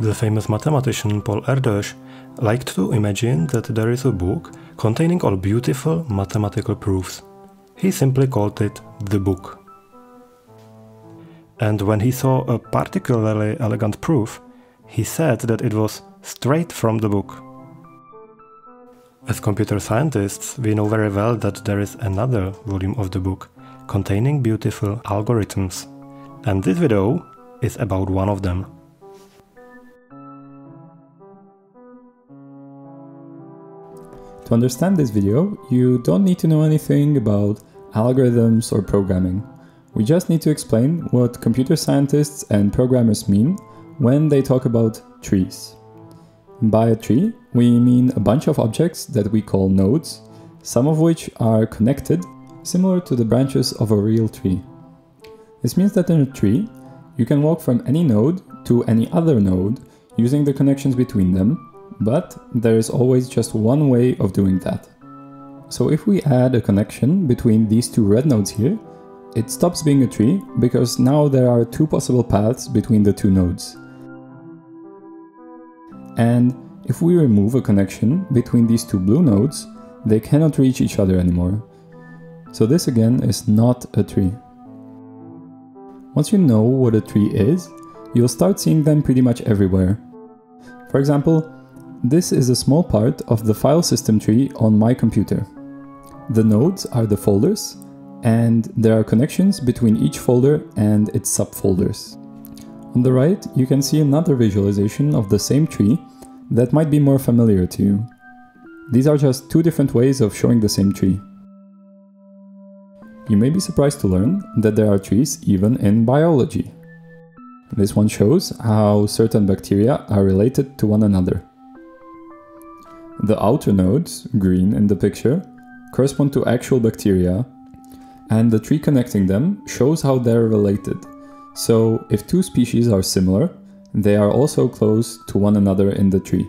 The famous mathematician Paul Erdős liked to imagine that there is a book containing all beautiful mathematical proofs. He simply called it the book. And when he saw a particularly elegant proof, he said that it was straight from the book. As computer scientists, we know very well that there is another volume of the book containing beautiful algorithms. And this video is about one of them. To understand this video, you don't need to know anything about algorithms or programming. We just need to explain what computer scientists and programmers mean when they talk about trees. By a tree, we mean a bunch of objects that we call nodes, some of which are connected, similar to the branches of a real tree. This means that in a tree, you can walk from any node to any other node using the connections between them, but there is always just one way of doing that. So if we add a connection between these two red nodes here, it stops being a tree because now there are two possible paths between the two nodes. And if we remove a connection between these two blue nodes, they cannot reach each other anymore. So this again is not a tree. Once you know what a tree is, you'll start seeing them pretty much everywhere. For example, this is a small part of the file system tree on my computer. The nodes are the folders, and there are connections between each folder and its subfolders. On the right, you can see another visualization of the same tree that might be more familiar to you. These are just two different ways of showing the same tree. You may be surprised to learn that there are trees even in biology. This one shows how certain bacteria are related to one another. The outer nodes, green in the picture, correspond to actual bacteria, and the tree connecting them shows how they're related. So, if two species are similar, they are also close to one another in the tree.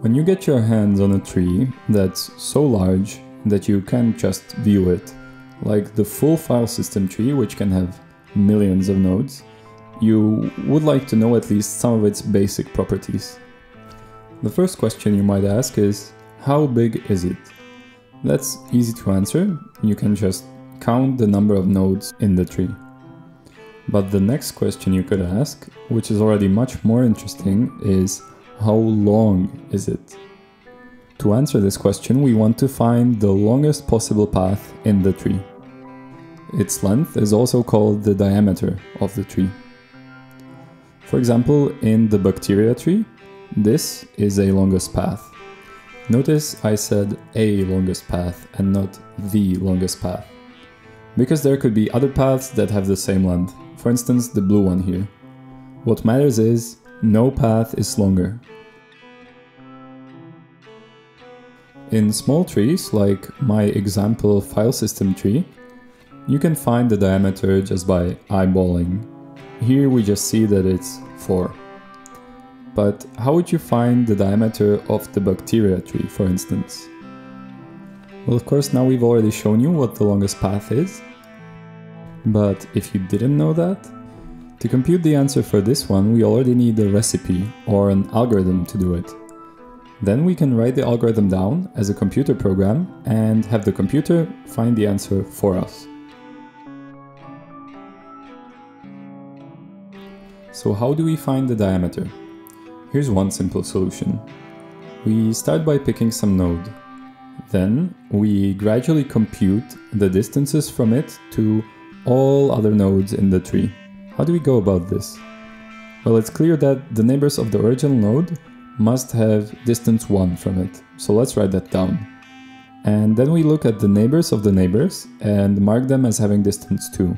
When you get your hands on a tree that's so large that you can't just view it, like the full file system tree, which can have millions of nodes, you would like to know at least some of its basic properties. The first question you might ask is, how big is it? That's easy to answer, you can just count the number of nodes in the tree. But the next question you could ask, which is already much more interesting, is how long is it? To answer this question, we want to find the longest possible path in the tree. Its length is also called the diameter of the tree. For example, in the bacteria tree, this is a longest path. Notice I said a longest path and not the longest path. Because there could be other paths that have the same length, for instance the blue one here. What matters is, no path is longer. In small trees, like my example file system tree, you can find the diameter just by eyeballing. Here we just see that it's 4. But how would you find the diameter of the bacteria tree, for instance? Well, of course, now we've already shown you what the longest path is. But if you didn't know that, to compute the answer for this one, we already need a recipe or an algorithm to do it. Then we can write the algorithm down as a computer program and have the computer find the answer for us. So how do we find the diameter? Here's one simple solution. We start by picking some node. Then we gradually compute the distances from it to all other nodes in the tree. How do we go about this? Well, it's clear that the neighbors of the original node must have distance 1 from it. So let's write that down. And then we look at the neighbors of the neighbors and mark them as having distance 2.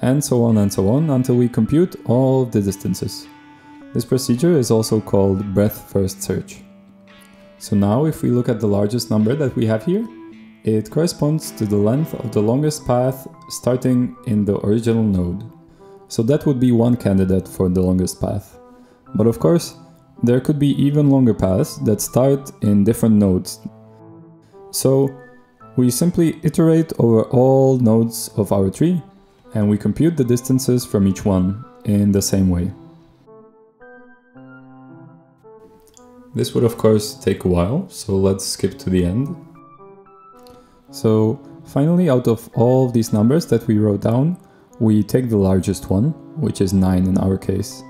And so on and so on until we compute all the distances. This procedure is also called breadth first search. So now if we look at the largest number that we have here, it corresponds to the length of the longest path starting in the original node. So that would be one candidate for the longest path. But of course, there could be even longer paths that start in different nodes. So we simply iterate over all nodes of our tree and we compute the distances from each one in the same way. This would of course take a while, so let's skip to the end. So finally out of all of these numbers that we wrote down, we take the largest one, which is 9 in our case.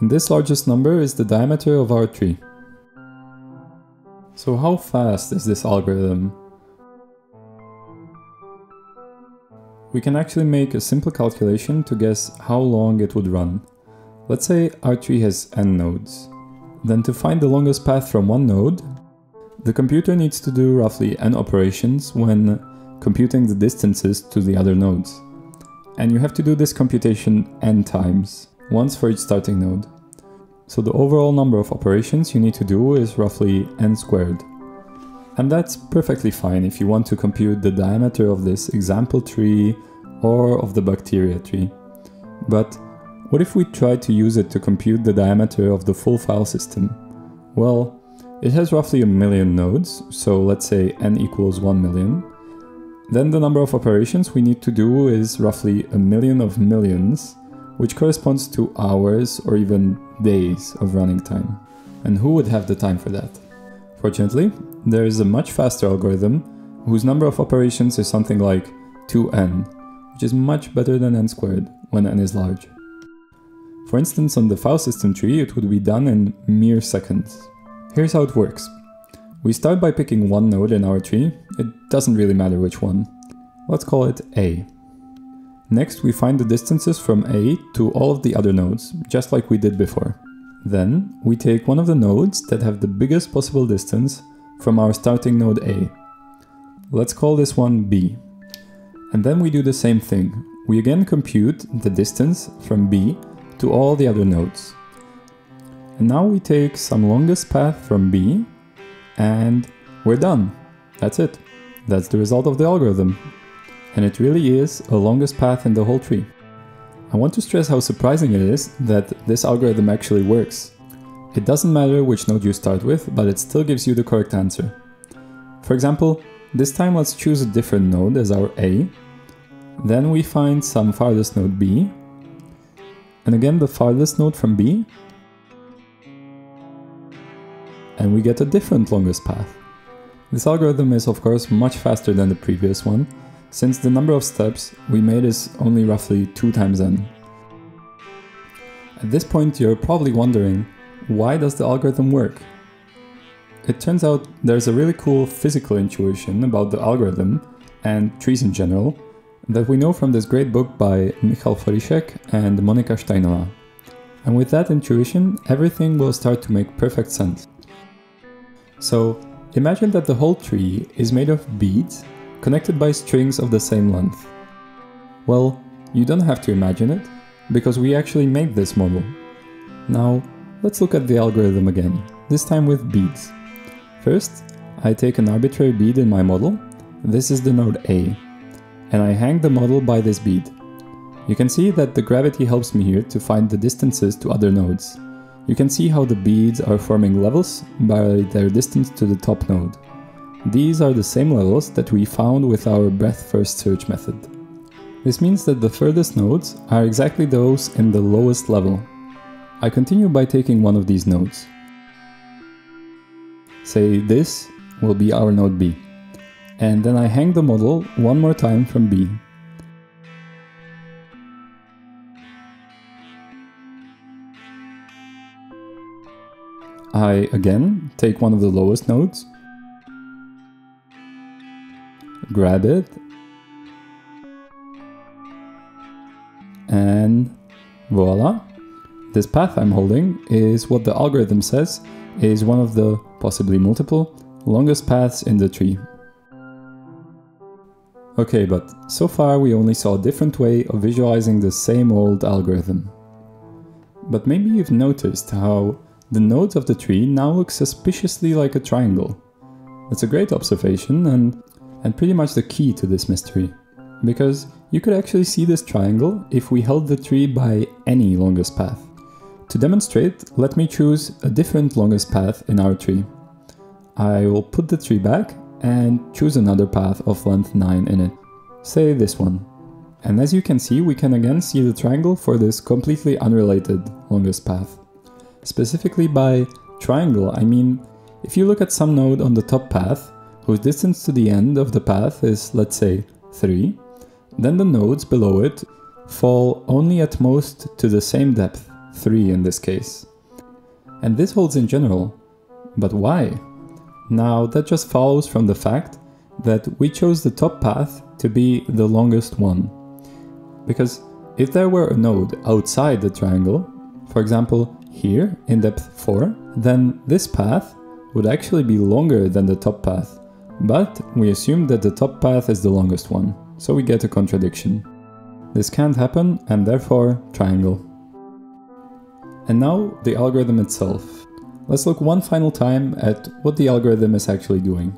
And this largest number is the diameter of our tree. So how fast is this algorithm? We can actually make a simple calculation to guess how long it would run. Let's say our tree has n nodes. Then to find the longest path from one node, the computer needs to do roughly n operations when computing the distances to the other nodes. And you have to do this computation n times, once for each starting node. So the overall number of operations you need to do is roughly n squared. And that's perfectly fine if you want to compute the diameter of this example tree or of the bacteria tree. But what if we try to use it to compute the diameter of the full file system? Well, it has roughly a million nodes, so let's say n equals 1 million. Then the number of operations we need to do is roughly a million of millions, which corresponds to hours or even days of running time. And who would have the time for that? Fortunately, there is a much faster algorithm whose number of operations is something like 2n, which is much better than n squared when n is large. For instance, on the file system tree, it would be done in mere seconds. Here's how it works. We start by picking one node in our tree, it doesn't really matter which one. Let's call it A. Next, we find the distances from A to all of the other nodes, just like we did before. Then, we take one of the nodes that have the biggest possible distance from our starting node A. Let's call this one B. And then we do the same thing. We again compute the distance from B to all the other nodes. And now we take some longest path from B and we're done. That's it. That's the result of the algorithm. And it really is a longest path in the whole tree. I want to stress how surprising it is that this algorithm actually works. It doesn't matter which node you start with, but it still gives you the correct answer. For example, this time let's choose a different node as our A. Then we find some farthest node B. And again the farthest node from B. And we get a different longest path. This algorithm is of course much faster than the previous one, since the number of steps we made is only roughly 2 times n. At this point you're probably wondering, why does the algorithm work? It turns out there's a really cool physical intuition about the algorithm and trees in general that we know from this great book by Michal Forišek and Monika Steinová. And with that intuition, everything will start to make perfect sense. So imagine that the whole tree is made of beads connected by strings of the same length. Well, you don't have to imagine it, because we actually made this model. Now, let's look at the algorithm again, this time with beads. First, I take an arbitrary bead in my model, this is the node A, and I hang the model by this bead. You can see that the gravity helps me here to find the distances to other nodes. You can see how the beads are forming levels by their distance to the top node. These are the same levels that we found with our breadth first search method. This means that the furthest nodes are exactly those in the lowest level. I continue by taking one of these nodes. Say this will be our node B. And then I hang the model one more time from B. I again take one of the lowest nodes grab it and voila this path I'm holding is what the algorithm says is one of the possibly multiple longest paths in the tree. Okay, but so far we only saw a different way of visualizing the same old algorithm. But maybe you've noticed how the nodes of the tree now look suspiciously like a triangle. That's a great observation and and pretty much the key to this mystery. Because you could actually see this triangle if we held the tree by any longest path. To demonstrate, let me choose a different longest path in our tree. I will put the tree back and choose another path of length 9 in it. Say this one. And as you can see, we can again see the triangle for this completely unrelated longest path. Specifically by triangle, I mean, if you look at some node on the top path, whose distance to the end of the path is, let's say, 3, then the nodes below it fall only at most to the same depth, 3 in this case. And this holds in general. But why? Now, that just follows from the fact that we chose the top path to be the longest one. Because if there were a node outside the triangle, for example here in depth 4, then this path would actually be longer than the top path. But we assume that the top path is the longest one, so we get a contradiction. This can't happen and therefore triangle. And now the algorithm itself. Let's look one final time at what the algorithm is actually doing.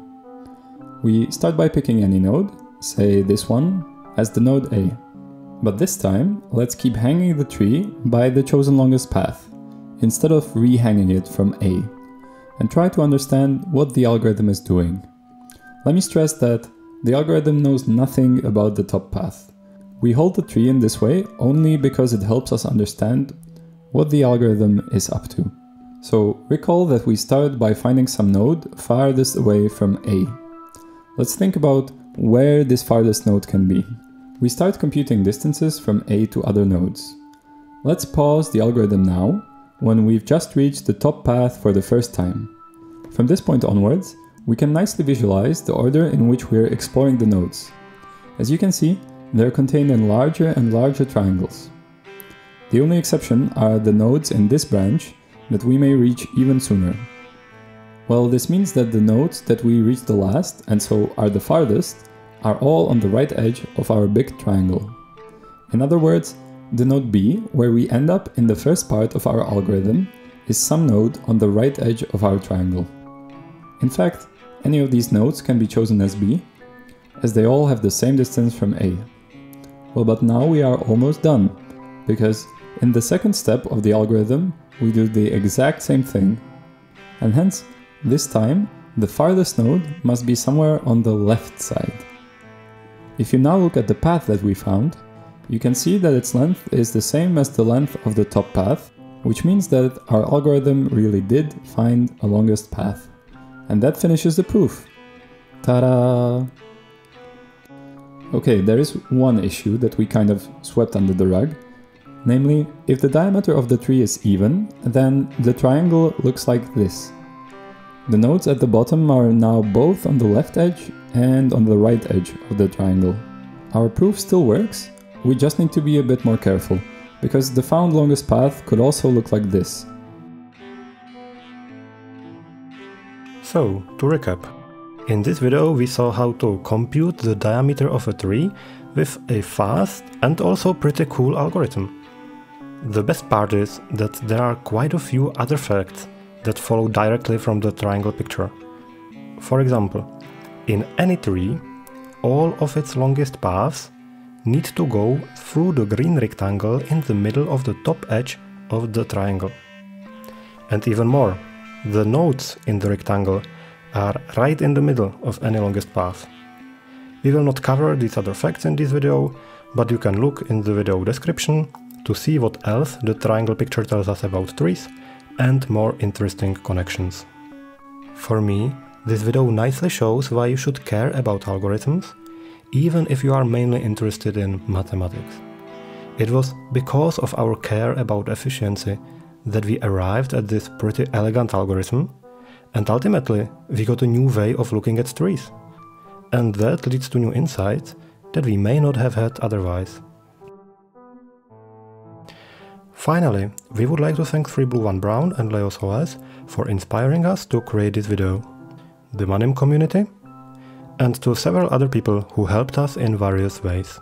We start by picking any node, say this one, as the node A. But this time, let's keep hanging the tree by the chosen longest path, instead of rehanging it from A, and try to understand what the algorithm is doing. Let me stress that the algorithm knows nothing about the top path. We hold the tree in this way only because it helps us understand what the algorithm is up to. So recall that we started by finding some node farthest away from A. Let's think about where this farthest node can be. We start computing distances from A to other nodes. Let's pause the algorithm now, when we've just reached the top path for the first time. From this point onwards, we can nicely visualize the order in which we're exploring the nodes. As you can see, they're contained in larger and larger triangles. The only exception are the nodes in this branch that we may reach even sooner. Well, this means that the nodes that we reach the last, and so are the farthest, are all on the right edge of our big triangle. In other words, the node B, where we end up in the first part of our algorithm, is some node on the right edge of our triangle. In fact, any of these nodes can be chosen as B, as they all have the same distance from A. Well, but now we are almost done, because in the second step of the algorithm, we do the exact same thing, and hence, this time, the farthest node must be somewhere on the left side. If you now look at the path that we found, you can see that its length is the same as the length of the top path, which means that our algorithm really did find a longest path. And that finishes the proof. Ta-da! Okay, there is one issue that we kind of swept under the rug. Namely, if the diameter of the tree is even, then the triangle looks like this. The nodes at the bottom are now both on the left edge and on the right edge of the triangle. Our proof still works, we just need to be a bit more careful, because the found longest path could also look like this. So, to recap, in this video we saw how to compute the diameter of a tree with a fast and also pretty cool algorithm. The best part is that there are quite a few other facts that follow directly from the triangle picture. For example, in any tree, all of its longest paths need to go through the green rectangle in the middle of the top edge of the triangle. And even more, the nodes in the rectangle are right in the middle of any longest path. We will not cover these other facts in this video, but you can look in the video description to see what else the triangle picture tells us about trees and more interesting connections. For me, this video nicely shows why you should care about algorithms, even if you are mainly interested in mathematics. It was because of our care about efficiency that we arrived at this pretty elegant algorithm and ultimately, we got a new way of looking at trees. And that leads to new insights that we may not have had otherwise. Finally, we would like to thank 3blue1brown and Leo Soares for inspiring us to create this video, the Manim community, and to several other people who helped us in various ways.